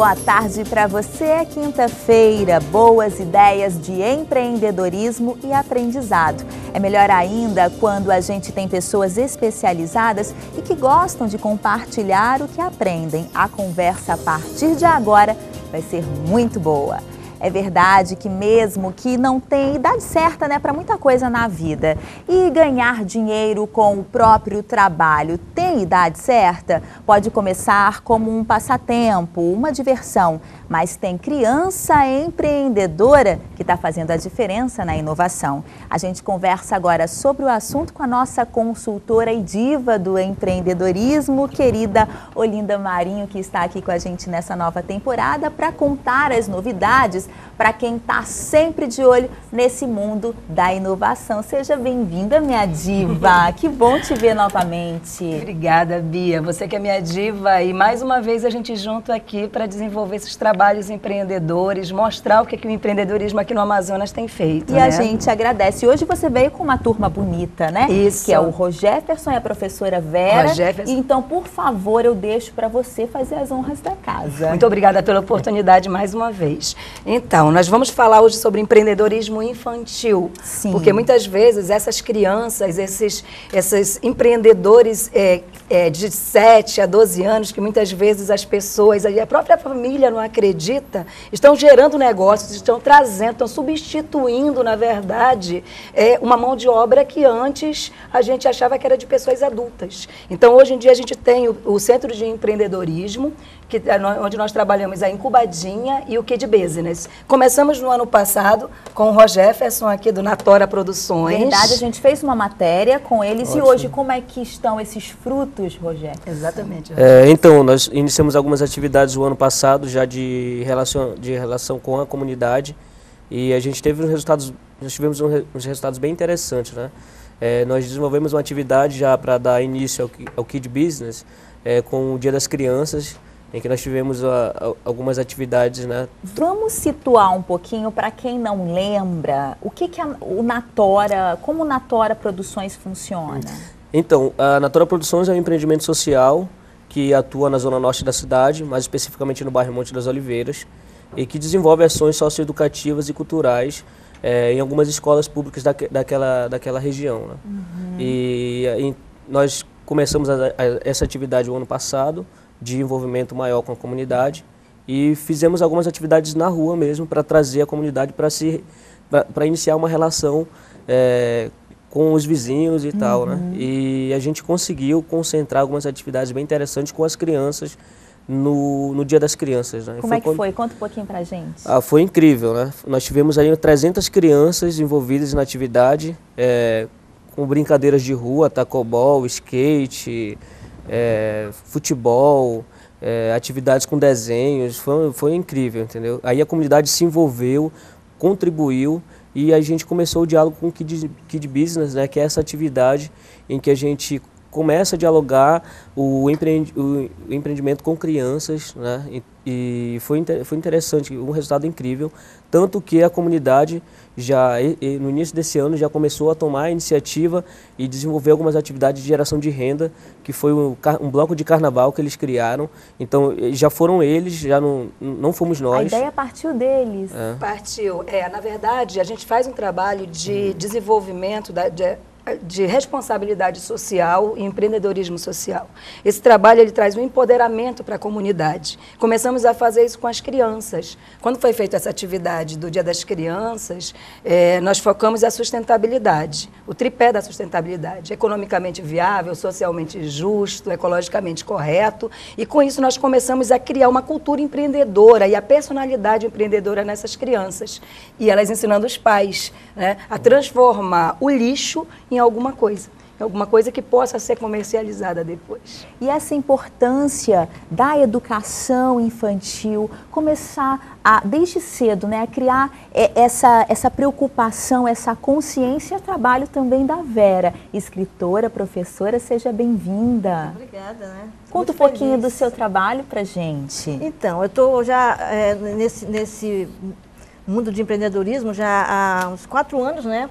Boa tarde para você. É quinta-feira. Boas ideias de empreendedorismo e aprendizado. É melhor ainda quando a gente tem pessoas especializadas e que gostam de compartilhar o que aprendem. A conversa a partir de agora vai ser muito boa. É verdade que mesmo que não tem idade certa, né, para muita coisa na vida, e ganhar dinheiro com o próprio trabalho tem idade certa, pode começar como um passatempo, uma diversão, mas tem criança empreendedora que está fazendo a diferença na inovação. A gente conversa agora sobre o assunto com a nossa consultora e diva do empreendedorismo, querida Olinda Marinho, que está aqui com a gente nessa nova temporada para contar as novidades para quem está sempre de olho nesse mundo da inovação. Seja bem-vinda, minha diva. que bom te ver novamente. Obrigada, Bia. Você que é minha diva e mais uma vez a gente junto aqui para desenvolver esses trabalhos empreendedores, mostrar o que, que o empreendedorismo aqui no Amazonas tem feito. E né? a gente agradece. Hoje você veio com uma turma bonita, né? Isso. Que é o Rogéferson e a professora Vera. Rogéferson. Então, por favor, eu deixo para você fazer as honras da casa. Muito obrigada pela oportunidade mais uma vez. Então, nós vamos falar hoje sobre empreendedorismo infantil. Sim. Porque muitas vezes essas crianças, esses, esses empreendedores é, é, de 7 a 12 anos, que muitas vezes as pessoas, a própria família não acredita, acredita, estão gerando negócios, estão trazendo, estão substituindo, na verdade, é, uma mão de obra que antes a gente achava que era de pessoas adultas. Então, hoje em dia, a gente tem o, o Centro de Empreendedorismo, que, é onde nós trabalhamos a Incubadinha e o Kid Business. Começamos no ano passado com o Rogerson aqui do Natora Produções. Verdade, a gente fez uma matéria com eles Ótimo. e hoje como é que estão esses frutos, Rogério? Exatamente. É, então, nós iniciamos algumas atividades o ano passado já de relação, de relação com a comunidade e a gente teve resultados, nós tivemos uns resultados bem interessantes, né? É, nós desenvolvemos uma atividade já para dar início ao, ao Kid Business é, com o Dia das Crianças, em que nós tivemos uh, algumas atividades, né? Vamos situar um pouquinho para quem não lembra o que, que a, o Natora, como o Natora Produções funciona. Então, a Natora Produções é um empreendimento social que atua na zona norte da cidade, mais especificamente no bairro Monte das Oliveiras, e que desenvolve ações socioeducativas e culturais é, em algumas escolas públicas da, daquela, daquela região. Né? Uhum. E, e, nós começamos a, a, essa atividade o ano passado, de envolvimento maior com a comunidade e fizemos algumas atividades na rua mesmo para trazer a comunidade para se para iniciar uma relação é, com os vizinhos e uhum. tal, né? Uhum. E a gente conseguiu concentrar algumas atividades bem interessantes com as crianças no, no Dia das Crianças. Né? Como foi é que quando... foi? Conta um pouquinho para gente. Ah, foi incrível, né? Nós tivemos aí 300 crianças envolvidas na atividade, é, com brincadeiras de rua, tacobol, skate, é, futebol, é, atividades com desenhos, foi, foi incrível, entendeu? Aí a comunidade se envolveu, contribuiu e a gente começou o diálogo com o Kid, Kid Business, né, que é essa atividade em que a gente começa a dialogar o, empreend, o empreendimento com crianças, né, e, foi, foi interessante, um resultado incrível, tanto que a comunidade já e, e, no início desse ano já começou a tomar a iniciativa e desenvolver algumas atividades de geração de renda, que foi um, um bloco de carnaval que eles criaram. Então já foram eles, já não, não fomos nós. A ideia partiu deles. É. Partiu. É, na verdade, a gente faz um trabalho de desenvolvimento da, de, de responsabilidade social e empreendedorismo social. Esse trabalho ele traz um empoderamento para a comunidade. Começamos a fazer isso com as crianças. Quando foi feita essa atividade do Dia das Crianças, é, nós focamos a sustentabilidade, o tripé da sustentabilidade, economicamente viável, socialmente justo, ecologicamente correto. E com isso nós começamos a criar uma cultura empreendedora e a personalidade empreendedora nessas crianças. E elas ensinando os pais né, a transformar o lixo em alguma coisa alguma coisa que possa ser comercializada depois. E essa importância da educação infantil, começar a, desde cedo, né, a criar essa, essa preocupação, essa consciência, é trabalho também da Vera, escritora, professora, seja bem-vinda. Obrigada, né? Conta Muito um pouquinho feliz. do seu trabalho para gente. Então, eu estou já é, nesse, nesse mundo de empreendedorismo já há uns quatro anos, né?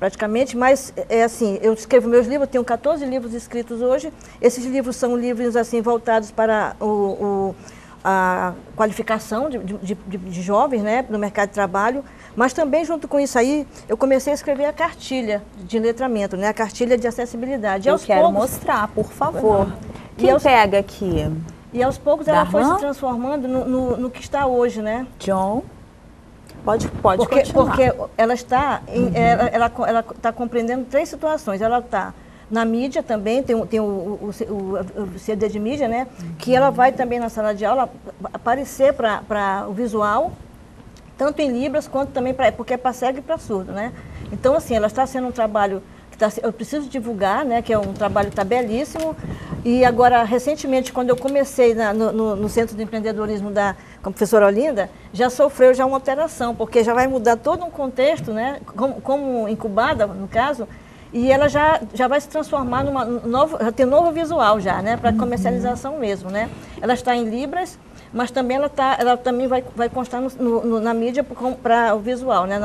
Praticamente, mas é assim, eu escrevo meus livros, tenho 14 livros escritos hoje. Esses livros são livros assim voltados para o, o, a qualificação de, de, de, de, jovens né, no mercado de trabalho, mas também junto com isso aí, eu comecei a escrever a cartilha de letramento, né, a cartilha de acessibilidade. Eu quero poucos, mostrar, por favor. Quem aos, pega aqui? E aos poucos ela foi se transformando no, no, no, que está hoje, né? John? Pode, pode porque, continuar. Porque ela está, em, uhum. ela, ela, ela está compreendendo três situações. Ela está na mídia também, tem, tem o, o, o, o CD de mídia, né? Uhum. Que ela vai também na sala de aula aparecer para o visual, tanto em Libras quanto também para. Porque é para cego e para surdo, né? Então, assim, ela está sendo um trabalho que tá, eu preciso divulgar, né? Que é um trabalho que está belíssimo. E agora, recentemente, quando eu comecei na, no, no, no, Centro de Empreendedorismo da com a professora Olinda, já sofreu já uma alteração, porque já vai mudar todo um contexto, né? Como, como incubada, no caso, e ela já, já vai se transformar numa novo, já tem um novo visual já, né, para uhum. comercialização mesmo, né? Ela está em libras, mas também ela tá, ela também vai, vai constar no, no, na mídia para o visual, né,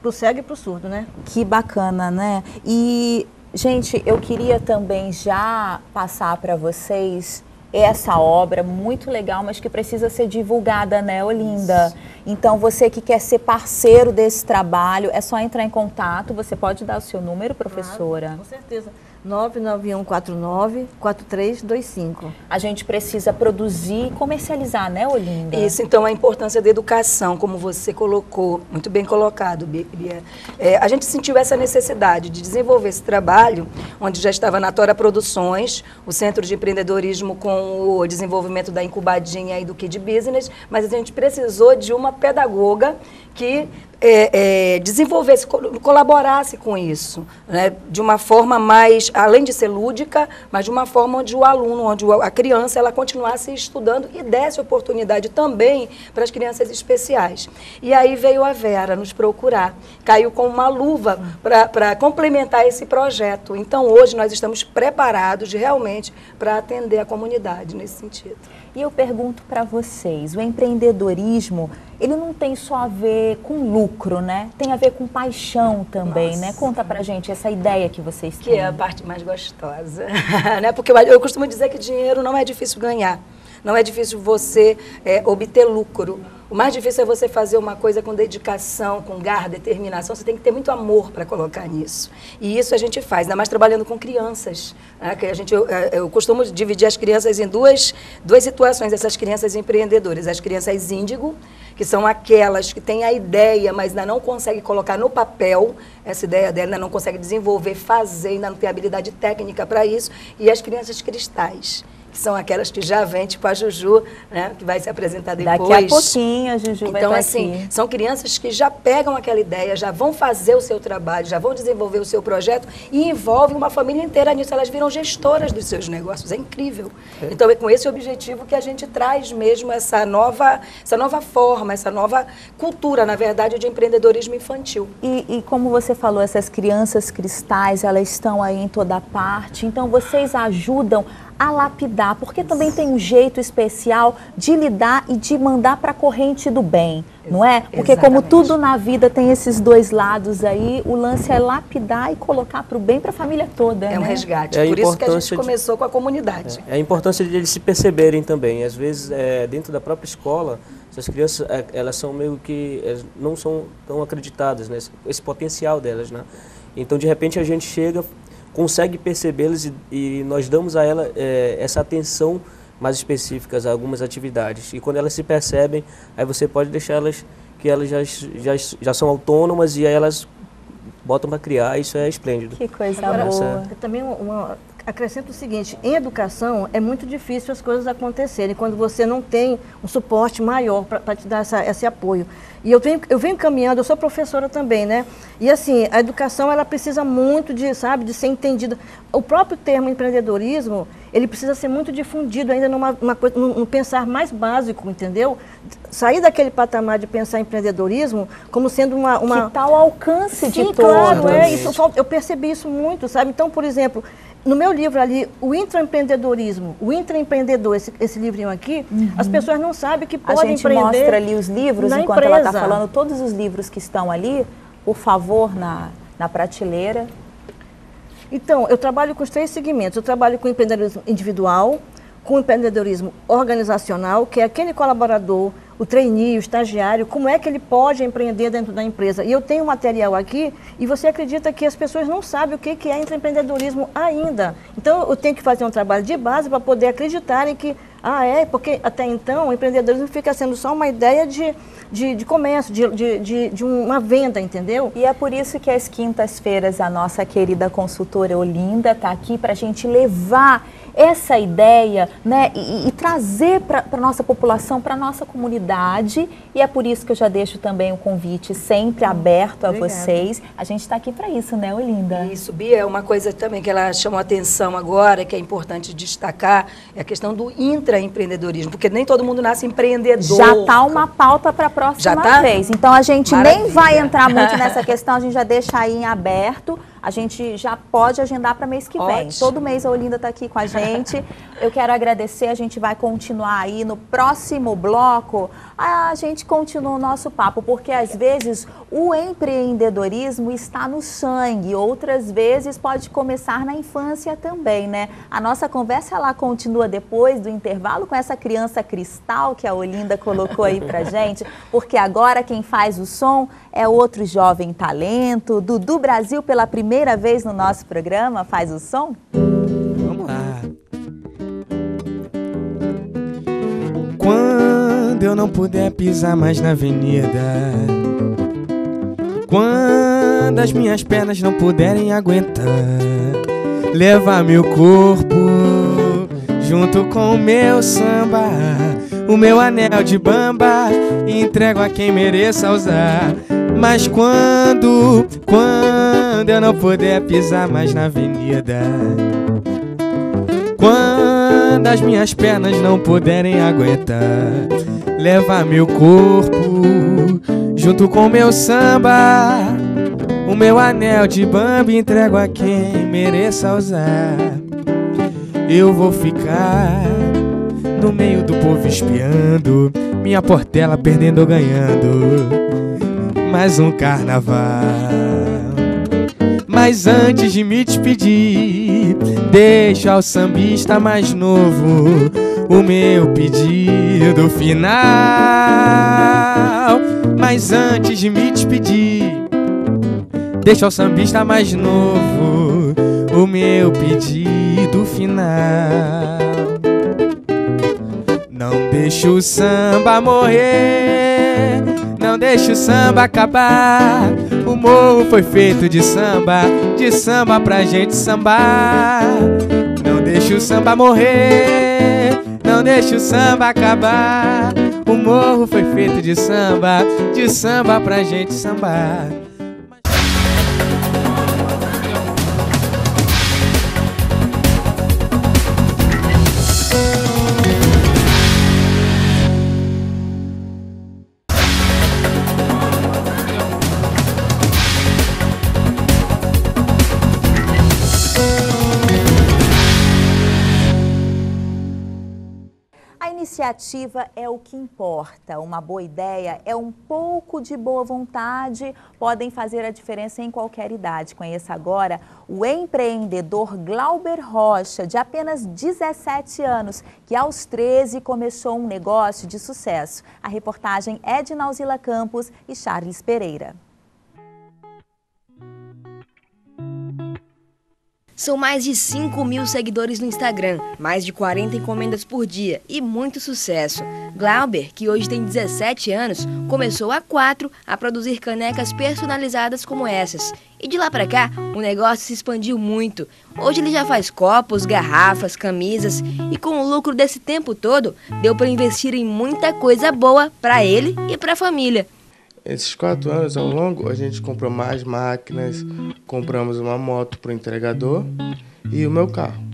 para o cego e para o surdo, né? Que bacana, né? E gente, eu queria também já passar para vocês essa obra muito legal, mas que precisa ser divulgada, né, Olinda? Isso. Então, você que quer ser parceiro desse trabalho, é só entrar em contato. Você pode dar o seu número, professora? Claro, com certeza. 99149-4325. A gente precisa produzir e comercializar, né, Olinda? Isso, então, a importância da educação, como você colocou, muito bem colocado, Bia. É, a gente sentiu essa necessidade de desenvolver esse trabalho, onde já estava na Tora Produções, o Centro de Empreendedorismo com o desenvolvimento da Incubadinha e do Kid Business, mas a gente precisou de uma pedagoga que é, é, desenvolvesse, colaborasse com isso, né? de uma forma mais, além de ser lúdica, mas de uma forma onde o aluno, onde a criança, ela continuasse estudando e desse oportunidade também para as crianças especiais. E aí veio a Vera nos procurar, caiu com uma luva para complementar esse projeto. Então hoje nós estamos preparados realmente para atender a comunidade nesse sentido. E eu pergunto para vocês, o empreendedorismo, ele não tem só a ver com lucro, né? Tem a ver com paixão também, né? Nossa. né? Conta pra gente essa ideia que vocês têm. Que é a parte mais gostosa, né? Porque eu costumo dizer que dinheiro não é difícil ganhar. Não é difícil você é, obter lucro. O mais difícil é você fazer uma coisa com dedicação, com garra, determinação. Você tem que ter muito amor para colocar nisso. E isso a gente faz, ainda mais trabalhando com crianças. Né? A gente, eu, é, eu, costumo dividir as crianças em duas, duas situações, essas crianças empreendedoras. As crianças índigo, que são aquelas que têm a ideia, mas ainda não conseguem colocar no papel essa ideia dela, ainda não consegue desenvolver, fazer, ainda não tem habilidade técnica para isso. E as crianças cristais que são aquelas que já vêm, tipo a Juju, né, que vai se apresentar depois. Daqui a pouquinho a Juju então, vai estar assim, aqui. são crianças que já pegam aquela ideia, já vão fazer o seu trabalho, já vão desenvolver o seu projeto e envolvem uma família inteira nisso. Elas viram gestoras dos seus negócios. É incrível. É. Então, é com esse objetivo que a gente traz mesmo essa nova, essa nova forma, essa nova cultura, na verdade, de empreendedorismo infantil. E, e como você falou, essas crianças cristais, elas estão aí em toda parte. Então, vocês ajudam a lapidar, porque também tem um jeito especial de lidar e de mandar para a corrente do bem, não é? Porque Exatamente. como tudo na vida tem esses dois lados aí, o lance é lapidar e colocar para o bem para a família toda. É né? um resgate. É Por isso que a gente começou com a comunidade. É, é a importância de eles se perceberem também. Às vezes, é, dentro da própria escola, essas crianças, é, elas são meio que não são tão acreditadas, né? Esse potencial delas, né? Então, de repente, a gente chega, consegue percebê-las e, e, nós damos a ela é, essa atenção mais específica a algumas atividades. E quando elas se percebem, aí você pode deixar elas que elas já, já, já são autônomas e aí elas botam para criar, isso é esplêndido. Que coisa Agora, boa. Também uma, acrescento o seguinte, em educação é muito difícil as coisas acontecerem quando você não tem um suporte maior para te dar essa, esse apoio. E eu venho, eu venho caminhando, eu sou professora também, né? E assim, a educação ela precisa muito de, sabe, de ser entendida. O próprio termo empreendedorismo, ele precisa ser muito difundido ainda numa, uma, num pensar mais básico, entendeu? Sair daquele patamar de pensar empreendedorismo como sendo uma... uma... Que tal alcance Sim, de claro, é, isso, eu percebi isso muito, sabe? Então, por exemplo, no meu livro ali, o intraempreendedorismo, o intraempreendedor, esse, esse livrinho aqui, uhum. as pessoas não sabem que podem empreender. A gente mostra ali os livros, enquanto empresa. ela está falando, todos os livros que estão ali, por favor, na, na prateleira. Então, eu trabalho com os três segmentos. Eu trabalho com empreendedorismo individual, com o empreendedorismo organizacional, que é aquele colaborador, o trainee, o estagiário, como é que ele pode empreender dentro da empresa. E eu tenho um material aqui e você acredita que as pessoas não sabem o que é empreendedorismo ainda. Então eu tenho que fazer um trabalho de base para poder acreditarem que, ah, é, porque até então o empreendedorismo fica sendo só uma ideia de de, de comércio, de, de, de, de, uma venda, entendeu? E é por isso que às quintas-feiras a nossa querida consultora Olinda está aqui para a gente levar essa ideia né, e, e trazer para a nossa população, para a nossa comunidade. E é por isso que eu já deixo também o convite sempre aberto a Obrigada. vocês. A gente está aqui para isso, né, Olinda? Isso, Bia, é uma coisa também que ela chamou atenção agora, que é importante destacar, é a questão do intraempreendedorismo, porque nem todo mundo nasce empreendedor. Já está uma pauta para a próxima tá? vez. Então a gente Maravilha. nem vai entrar muito nessa questão, a gente já deixa aí em aberto a gente já pode agendar para mês que vem. Ótimo. Todo mês a Olinda está aqui com a gente. Eu quero agradecer, a gente vai continuar aí no próximo bloco. A gente continua o nosso papo, porque às vezes o empreendedorismo está no sangue, outras vezes pode começar na infância também, né? A nossa conversa ela continua depois do intervalo com essa criança cristal que a Olinda colocou aí pra gente, porque agora quem faz o som é outro jovem talento, Dudu Brasil pela primeira vez no nosso programa, faz o som? Vamos lá. Quando eu não puder pisar mais na avenida, quando as minhas pernas não puderem aguentar, levar meu corpo junto com o meu samba, o meu anel de bamba, entrego a quem mereça usar. Mas quando, quando eu não puder pisar mais na avenida, quando as minhas pernas não puderem aguentar, levar meu corpo junto com meu samba, o meu anel de bamba entrego a quem mereça usar. Eu vou ficar no meio do povo espiando, minha portela perdendo ou ganhando mais um carnaval. Mas antes de me despedir, deixa ao sambista mais novo o meu pedido final. Mas antes de me despedir, deixa ao sambista mais novo o meu pedido final. Não deixa o samba morrer não deixe o samba acabar. O morro foi feito de samba, de samba pra gente sambar. Não deixe o samba morrer, não deixe o samba acabar. O morro foi feito de samba, de samba pra gente sambar. Iniciativa é o que importa. Uma boa ideia é um pouco de boa vontade, podem fazer a diferença em qualquer idade. Conheça agora o empreendedor Glauber Rocha, de apenas 17 anos, que aos 13 começou um negócio de sucesso. A reportagem é de Nauzila Campos e Charles Pereira. São mais de 5 mil seguidores no Instagram, mais de 40 encomendas por dia e muito sucesso. Glauber, que hoje tem 17 anos, começou há 4 a produzir canecas personalizadas como essas. E de lá para cá, o negócio se expandiu muito. Hoje ele já faz copos, garrafas, camisas e com o lucro desse tempo todo, deu para investir em muita coisa boa para ele e para a família. Esses quatro anos ao longo, a gente comprou mais máquinas, compramos uma moto para o entregador e o meu carro,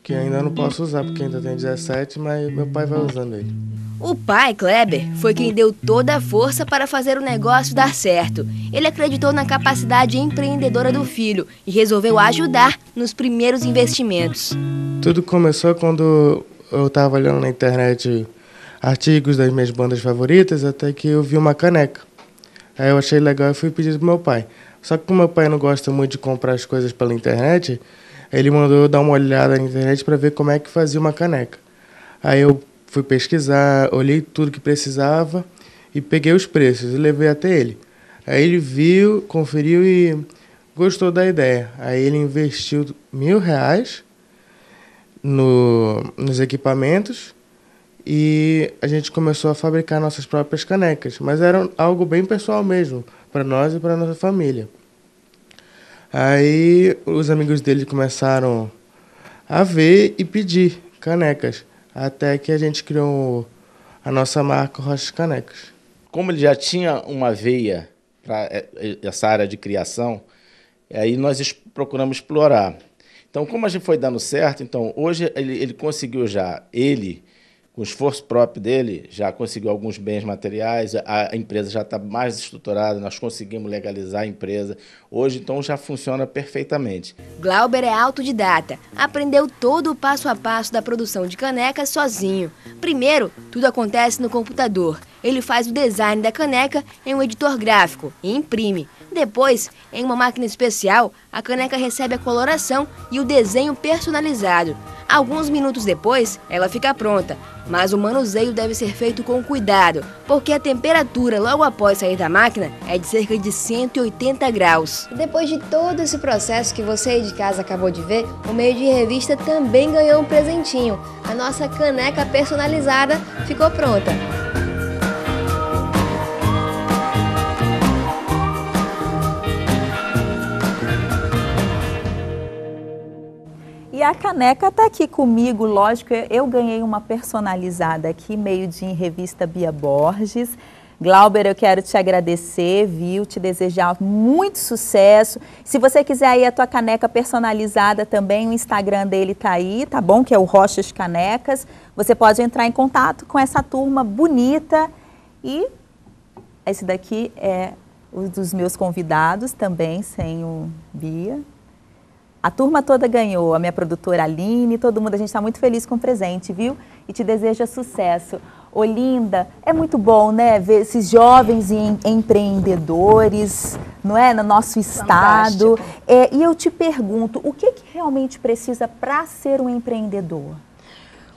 que ainda não posso usar porque ainda tem 17, mas meu pai vai usando ele. O pai, Kleber, foi quem deu toda a força para fazer o negócio dar certo. Ele acreditou na capacidade empreendedora do filho e resolveu ajudar nos primeiros investimentos. Tudo começou quando eu estava olhando na internet artigos das minhas bandas favoritas, até que eu vi uma caneca. Aí eu achei legal e fui pedir pro meu pai. Só que como meu pai não gosta muito de comprar as coisas pela internet, ele mandou eu dar uma olhada na internet para ver como é que fazia uma caneca. Aí eu fui pesquisar, olhei tudo que precisava e peguei os preços e levei até ele. Aí ele viu, conferiu e gostou da ideia. Aí ele investiu mil reais no, nos equipamentos e a gente começou a fabricar nossas próprias canecas. Mas era algo bem pessoal mesmo, para nós e para nossa família. Aí os amigos dele começaram a ver e pedir canecas, até que a gente criou a nossa marca Rochas Canecas. Como ele já tinha uma veia para essa área de criação, aí nós procuramos explorar. Então, como a gente foi dando certo, então hoje ele, ele conseguiu já, ele, com esforço próprio dele, já conseguiu alguns bens materiais, a empresa já está mais estruturada, nós conseguimos legalizar a empresa. Hoje, então, já funciona perfeitamente. Glauber é autodidata, aprendeu todo o passo a passo da produção de canecas sozinho. Primeiro, tudo acontece no computador. Ele faz o design da caneca em um editor gráfico e imprime. Depois, em uma máquina especial, a caneca recebe a coloração e o desenho personalizado. Alguns minutos depois, ela fica pronta, mas o manuseio deve ser feito com cuidado, porque a temperatura logo após sair da máquina é de cerca de 180 graus. Depois de todo esse processo que você aí de casa acabou de ver, o meio de revista também ganhou um presentinho. A nossa caneca personalizada ficou pronta. E a caneca está aqui comigo, lógico, eu ganhei uma personalizada aqui, meio de em revista Bia Borges. Glauber, eu quero te agradecer, viu? Te desejar muito sucesso. Se você quiser aí a tua caneca personalizada também, o Instagram dele tá aí, tá bom? Que é o Rochas Canecas. Você pode entrar em contato com essa turma bonita. E esse daqui é um dos meus convidados também, sem o Bia. A turma toda ganhou, a minha produtora Aline, todo mundo, a gente está muito feliz com o presente, viu? E te deseja sucesso. Olinda, é muito bom, né, ver esses jovens em, empreendedores, não é, no nosso estado. É, e eu te pergunto, o que, que realmente precisa para ser um empreendedor?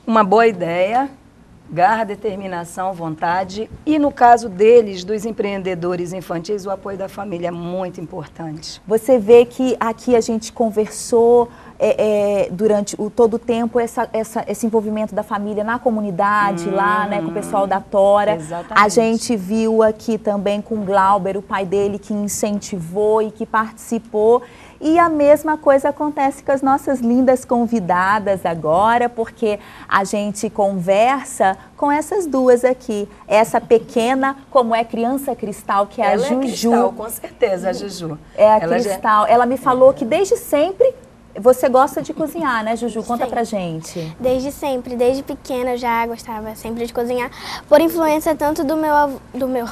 Uma boa ideia, garra, determinação, vontade e no caso deles, dos empreendedores infantis, o apoio da família é muito importante. Você vê que aqui a gente conversou é, é, durante o, todo o tempo essa, essa, esse envolvimento da família na comunidade hum, lá, né, com o pessoal da Tora. Exatamente. A gente viu aqui também com Glauber, o pai dele que incentivou e que participou. E a mesma coisa acontece com as nossas lindas convidadas agora, porque a gente conversa com essas duas aqui. Essa pequena, como é criança cristal, que é ela a Juju. É cristal, com certeza, a Juju. É a ela cristal. Já... Ela me falou que desde sempre você gosta de cozinhar, né, Juju? Conta Sim. pra gente. Desde sempre, desde pequena eu já gostava sempre de cozinhar, por influência tanto do meu, do meu,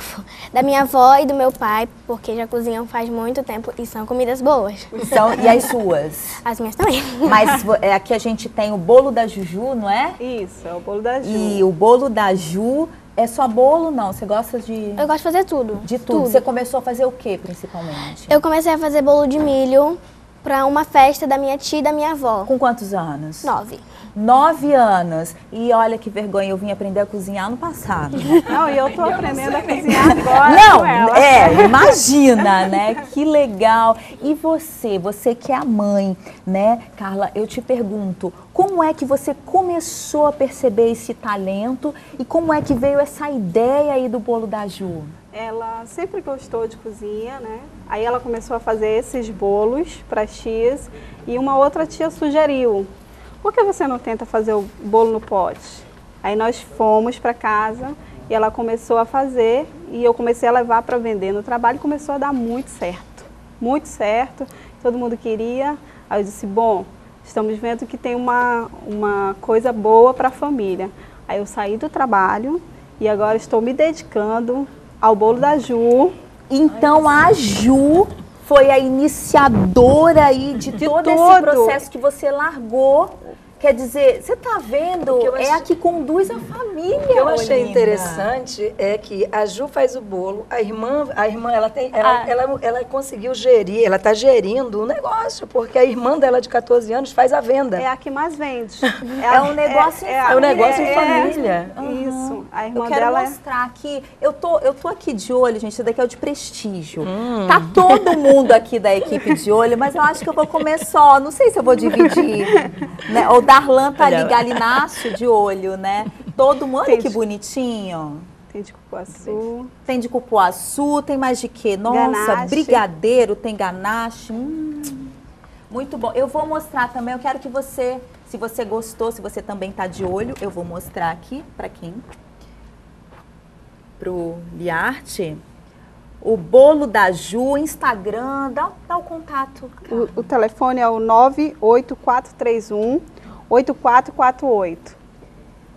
da minha avó e do meu pai, porque já cozinham faz muito tempo e são comidas boas. São, e as suas? As minhas também. Mas é, aqui a gente tem o bolo da Juju, não é? Isso, é o bolo da Ju. E o bolo da Ju é só bolo, não? Você gosta de... Eu gosto de fazer tudo. De tudo. tudo. Você começou a fazer o que, principalmente? Eu comecei a fazer bolo de milho, para uma festa da minha tia e da minha avó. Com quantos anos? Nove. Nove anos. E olha que vergonha, eu vim aprender a cozinhar no passado. Não, e eu tô aprendendo a cozinhar agora Não, é, imagina, né? Que legal. E você, você que é a mãe, né? Carla, eu te pergunto, como é que você começou a perceber esse talento e como é que veio essa ideia aí do bolo da Ju? Ela sempre gostou de cozinha, né? Aí ela começou a fazer esses bolos para as tias e uma outra tia sugeriu: por que você não tenta fazer o bolo no pote? Aí nós fomos para casa e ela começou a fazer e eu comecei a levar para vender no trabalho e começou a dar muito certo, muito certo. Todo mundo queria. Aí eu disse: bom, estamos vendo que tem uma, uma coisa boa para a família. Aí eu saí do trabalho e agora estou me dedicando ao bolo da Ju. Então a Ju foi a iniciadora aí de, de todo, todo, esse processo que você largou Quer dizer, você está vendo? É a que conduz a família. O que eu achei Olinda. interessante é que a Ju faz o bolo, a irmã, a irmã ela, tem, ela, Ah. ela, ela conseguiu gerir, ela está gerindo o negócio, porque a irmã dela de 14 anos faz a venda. É a que mais vende. É um negócio em a- É um negócio em é- família. Isso. A irmã Eu quero dela é- mostrar aqui. Eu tô, eu tô aqui de olho, gente. Esse daqui é o de prestígio. Tá todo mundo aqui da equipe de olho, mas eu acho que eu vou comer só. Não sei se eu vou dividir. né? O Darlan tá ali, galináceo de olho, né? Todo mundo. Olha que bonitinho. tem de cupuaçu. Tem de cupuaçu, tem mais de quê? Nossa, Ganache. brigadeiro, tem ganache. Hum, muito bom. Eu vou mostrar também, eu quero que você, se você gostou, se você também tá de olho, eu vou mostrar aqui para quem? Pro Liarte. O bolo da Ju, Instagram, dá, dá o contato. O, o telefone é o 98431 8448.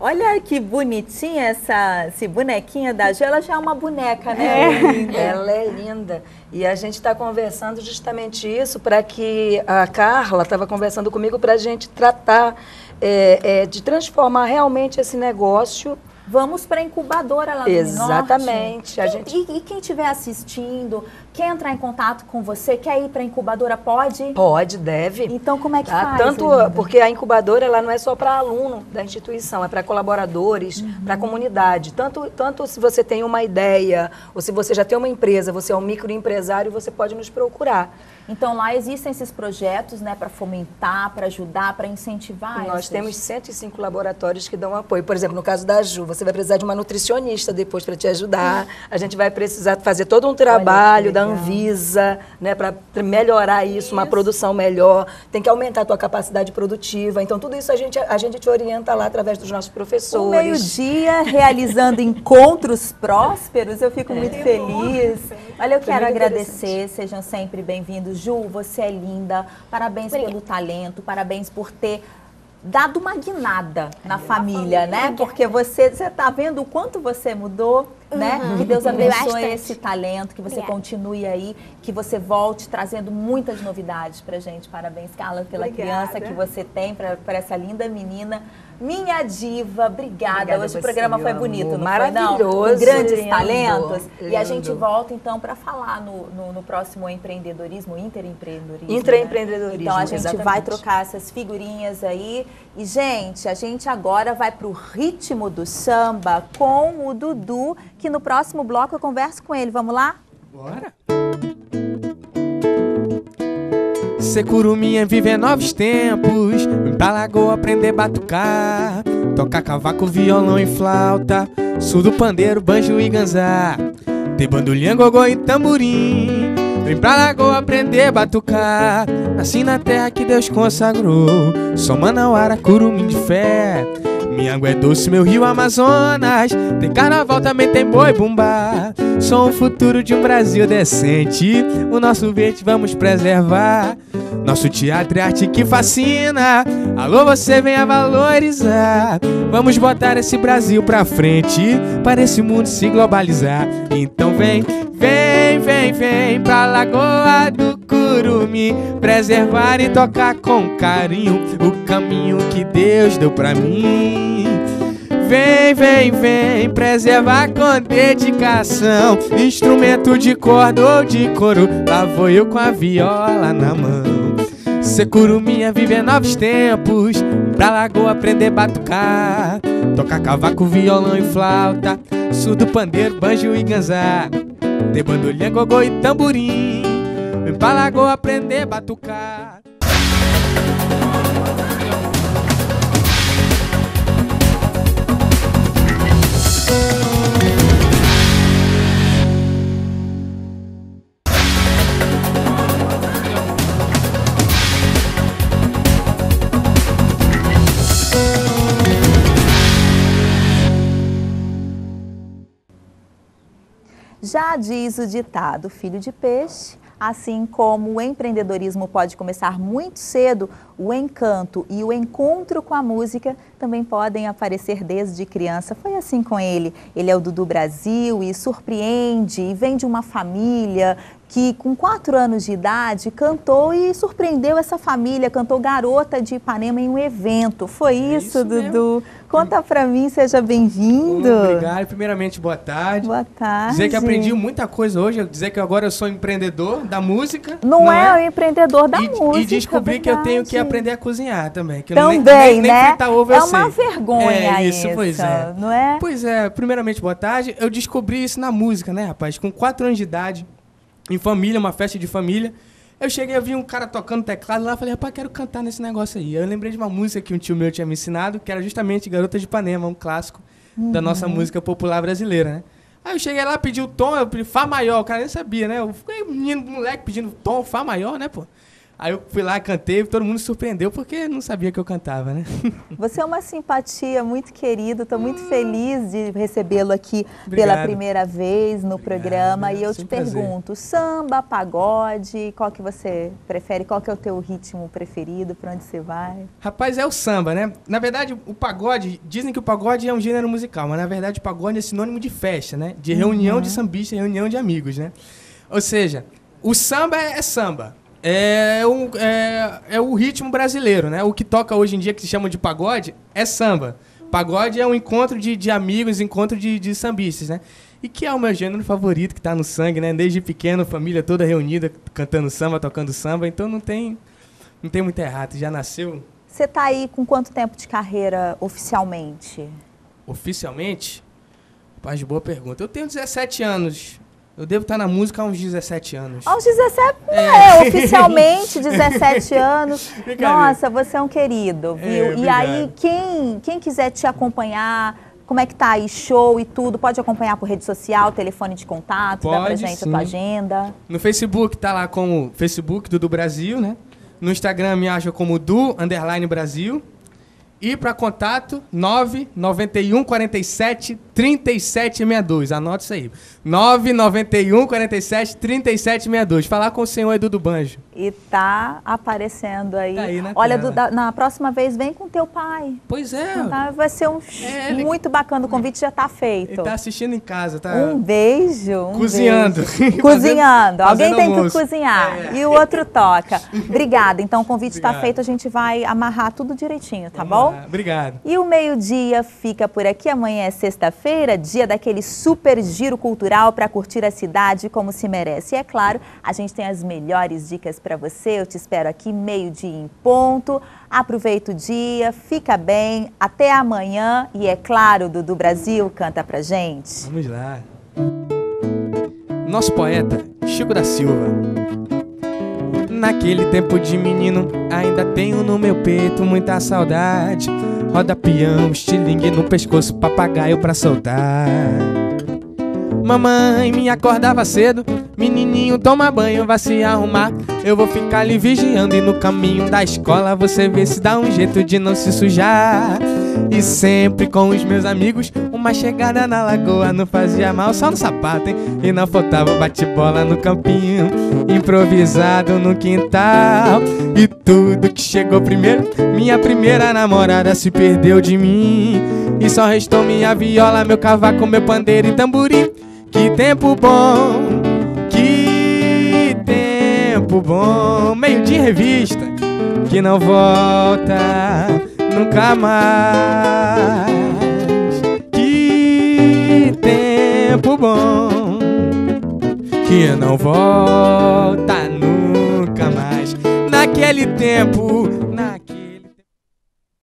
Olha que bonitinha essa esse bonequinha da Ju. Ela já é uma boneca, né? Linda. Ela é linda. E a gente está conversando justamente isso para que a Carla estava conversando comigo para a gente tratar é, é, de transformar realmente esse negócio. Vamos para a incubadora lá no Exatamente. Norte. A gente- e, e quem estiver assistindo, quer entrar em contato com você, quer ir para a incubadora, pode? Pode, deve. Então, como é que Tá? faz? Tanto porque a incubadora ela não é só para aluno da instituição, é para colaboradores, para a comunidade. Tanto, tanto se você tem uma ideia ou se você já tem uma empresa, você é um microempresário, você pode nos procurar. Então, lá existem esses projetos, né, para fomentar, para ajudar, para incentivar. Nós essas- temos 105 laboratórios que dão apoio. Por exemplo, no caso da Ju, você vai precisar de uma nutricionista depois para te ajudar. A gente vai precisar fazer todo um trabalho da. Anvisa, né, para melhorar isso, uma produção melhor. Tem que aumentar a tua capacidade produtiva. Então, tudo isso a gente, a gente te orienta lá através dos nossos O professores. meio-dia, realizando encontros prósperos, eu fico muito feliz. Olha, eu Foi quero agradecer, sejam sempre bem-vindos. Ju, você é linda, parabéns Obrigada. pelo talento, parabéns por ter dado uma guinada na família, né? Porque você está vendo o quanto você mudou, né? Que Deus abençoe esse talento, que você Obrigada. continue aí, que você volte trazendo muitas novidades pra gente. Parabéns, Carla, pela Obrigada. criança que você tem, pra- por essa linda menina. Minha diva, obrigada. Obrigada Hoje o programa foi bonito, amor. não foi não? Maravilhoso, Com grandes lindo, talentos. E a lindo. gente volta então para falar no, no, no próximo empreendedorismo, interempreendedorismo. Intraempreendedorismo, Né? Então a gente exatamente. vai trocar essas figurinhas aí. E, gente, a gente agora vai pro ritmo do samba com o Dudu, que no próximo bloco eu converso com ele. Vamos lá? Bora! Securuminha viver novos tempos. Vim pra lagoa aprender batucar Tocar cavaco, violão e flauta. Surdo, pandeiro, banjo e ganzá. Ter bandolhinha, gogô e tamborim. Vim pra lagoa aprender batucar Nasci na terra que Deus consagrou. Sou manauara, curumim de fé minha água é doce, meu rio Amazonas. Tem carnaval, também tem boi bumbá. Sou o futuro de um Brasil decente. O nosso verde vamos preservar. Nosso teatro é arte que fascina. Alô, você venha valorizar. Vamos botar esse Brasil pra frente. Para esse mundo se globalizar. Então vem, vem, vem, vem pra Lagoa do Curumi. Preservar e tocar com carinho o caminho que Deus deu pra mim. Vem, vem, vem, preservar com dedicação. Instrumento de corda ou de couro, lá vou eu com a viola na mão. Securuminha viver novos tempos, pra lagoa aprender batucar. Tocar cavaco, violão e flauta, surdo, pandeiro, banjo e ganzá. Ter bandolhinha, gogô e tamborim, pra lagoa aprender batucar. Já diz o ditado, filho de peixe, assim como o empreendedorismo pode começar muito cedo, o encanto e o encontro com a música também podem aparecer desde criança. Foi assim com ele. Ele é o Dudu Brasil e surpreende e vem de uma família que com quatro anos de idade cantou e surpreendeu essa família, cantou Garota de Ipanema em um evento. Foi É isso, isso Dudu? mesmo. Conta pra mim, seja bem-vindo. Obrigado. Primeiramente, boa tarde. Boa tarde. Dizer que aprendi muita coisa hoje, dizer que agora eu sou empreendedor da música. Não, é, o empreendedor da e, música. E descobri que eu tenho que verdade. aprender a cozinhar também. Que eu Também, nem, nem, nem né? fritar ovo é eu uma sei. vergonha é, isso. Pois é. não é? Pois é, primeiramente, boa tarde. Eu descobri isso na música, né, rapaz? Com quatro anos de idade, em família, uma festa de família. Eu cheguei a ver um cara tocando teclado lá, falei, rapaz, quero cantar nesse negócio aí. Eu lembrei de uma música que um tio meu tinha me ensinado, que era justamente Garota de Ipanema, um clássico da nossa música popular brasileira, né? Aí eu cheguei lá, pedi o tom, eu pedi Fá maior, o cara nem sabia, né? Eu fiquei menino, moleque, pedindo tom, Fá maior, né, pô? Aí eu fui lá, cantei, todo mundo se surpreendeu porque não sabia que eu cantava, né? Você é uma simpatia muito querido, estou muito feliz de recebê-lo aqui pela Obrigado. primeira vez no programa. E eu te sempre um prazer. pergunto, samba, pagode, qual que você prefere? Qual que é o teu ritmo preferido? Para onde você vai? Rapaz, é o samba, né? Na verdade, o pagode, dizem que o pagode é um gênero musical, mas na verdade o pagode é sinônimo de festa, né? De reunião de sambistas, reunião de amigos, né? Ou seja, o samba é, é samba. É, um, é, é o ritmo brasileiro, né? O que toca hoje em dia, que se chama de pagode, é samba. Pagode é um encontro de, de amigos, encontro de, de sambistas, né? E que é o meu gênero favorito, que tá no sangue, né? Desde pequeno, família toda reunida, cantando samba, tocando samba. Então não tem, não tem muito errado. Já nasceu Você está aí com quanto tempo de carreira oficialmente? Oficialmente? Paz, boa pergunta. Eu tenho 17 anos. Eu devo estar na música há uns 17 anos. Aos 17, não é, oficialmente 17 anos. Nossa, você é um querido, viu? É, e aí, quem, quem quiser te acompanhar, como é que tá aí, show e tudo, pode acompanhar por rede social, telefone de contato, dá pra Pode, gente a sim. tua agenda. No Facebook tá lá como Facebook do, do Brasil, né? No Instagram me acha como do underline Brasil. E para contato, 991 47 3762. Anote isso aí. 991 47 3762. Falar com o senhor Edu do Banjo. E tá aparecendo aí. Tá aí na Olha, tela. Duda, na próxima vez vem com teu pai. Pois é. Tá? Vai ser um É, ele- muito bacana, o convite já tá feito. Ele tá assistindo em casa, tá? Um beijo. um Cozinhando. beijo. Cozinhando. Alguém tem que almoço. cozinhar. É. E o outro toca. Obrigada. Então o convite está feito, a gente vai amarrar tudo direitinho, tá Vamos bom? lá. Obrigado. E o meio-dia fica por aqui. Amanhã é sexta-feira, dia daquele super giro cultural para curtir a cidade como se merece. E é claro, a gente tem as melhores dicas para você. Eu te espero aqui, meio-dia em ponto. Aproveita o dia, fica bem. Até amanhã. E é claro, Dudu Brasil canta pra gente. Vamos lá. Nosso poeta, Chico da Silva. Naquele tempo de menino, ainda tenho no meu peito muita saudade. Roda peão, estilingue no pescoço, papagaio pra soltar. Mamãe me acordava cedo, menininho toma banho, vai se arrumar. Eu vou ficar ali vigiando e no caminho da escola você vê se dá um jeito de não se sujar. E sempre com os meus amigos, uma chegada na lagoa não fazia mal, só no sapato, hein? E não faltava bate-bola no campinho, improvisado no quintal. E tudo que chegou primeiro, minha primeira namorada se perdeu de mim. E só restou minha viola, meu cavaco, meu pandeiro e tamborim. Que tempo bom, que tempo bom. Meio de revista que não volta nunca mais. Que tempo bom que não volta nunca mais. Naquele tempo